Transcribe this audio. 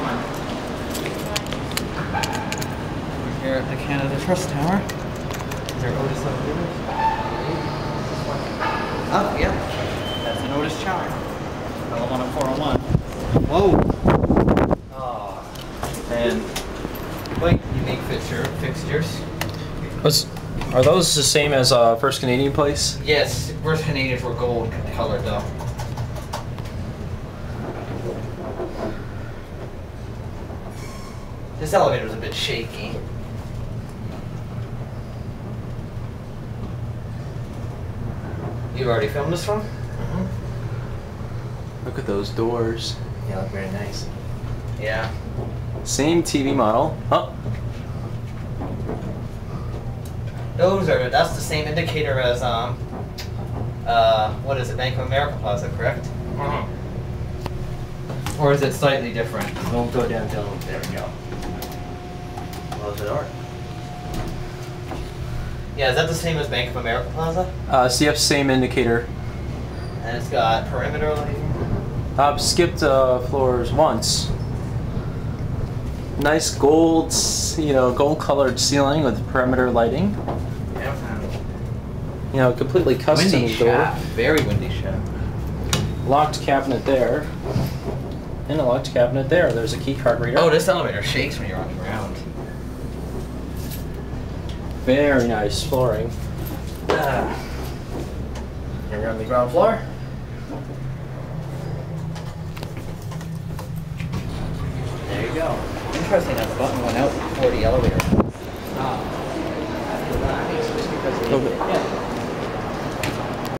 We're here at the Canada Trust Tower. Is there Otis up? Oh, yeah. That's an Otis Tower. Elevonic 401. Whoa! Oh. And, like, unique fixture, fixtures. What's are those the same as uh, First Canadian Place? Yes, First Canadians were gold colored though. This elevator's a bit shaky. You've already filmed this one? Look at those doors. Yeah, look very nice. Yeah. Same TV model. Oh, Those are, that's the same indicator as, um, uh, what is it, Bank of America Plaza, correct? Or is it slightly different? We'll go down to, there we go. Close the door. Yeah, is that the same as Bank of America Plaza? uh, CF same indicator. And it's got perimeter lighting. I've skipped uh, floors once. Nice gold, you know, gold-colored ceiling with perimeter lighting. Yeah. You know, completely custom Windy door. shaft. Very windy shaft. Locked cabinet there. And a locked cabinet there. There's a key card reader. Oh, this elevator shakes when you're on the ground. Very nice flooring. Here we're on the ground floor. There you go. Interesting that the button went out before the elevator. Ah. Okay. Yeah.